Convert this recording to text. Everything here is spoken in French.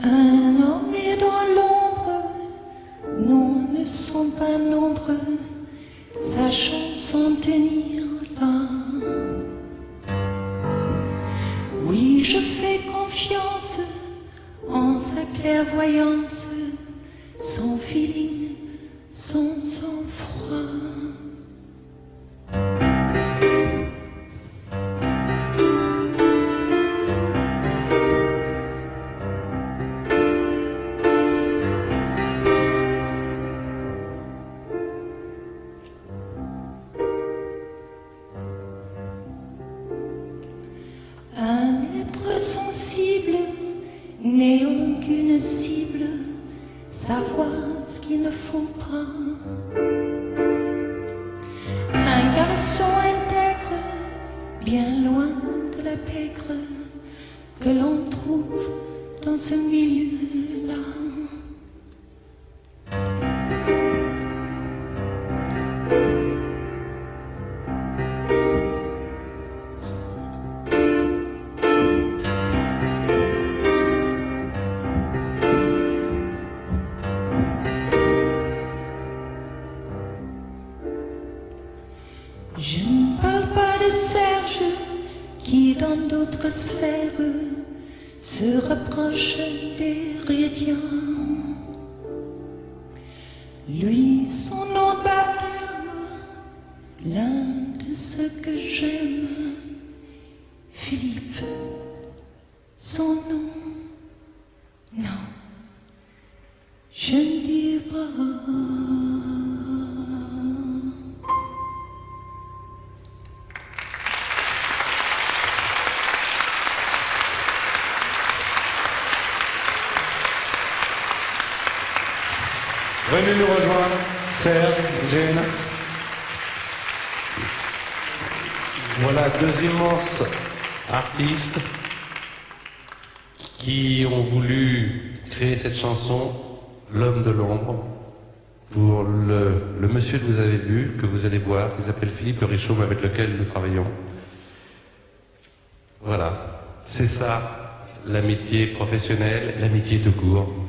Un homme est dans l'ombre, nous ne sommes pas nombreux, sachons s'en tenir là. Oui, je fais confiance en sa clairvoyance, son feeling savoir ce qu'il ne faut pas. Un garçon intègre, bien loin de la pègre, que l'on trouve dans ce milieu-là. Dans d'autres sphères se rapproche des ridiens. Lui, son nom baptême, l'un de ceux que j'aime, Philippe, son nom, non, je ne dis pas. Venez nous rejoindre, Serge, Jane. Voilà deux immenses artistes qui ont voulu créer cette chanson, L'homme de l'ombre, pour le, monsieur que vous avez vu, que vous allez voir, qui s'appelle Philippe Richaume, avec lequel nous travaillons. Voilà, c'est ça l'amitié professionnelle, l'amitié tout court.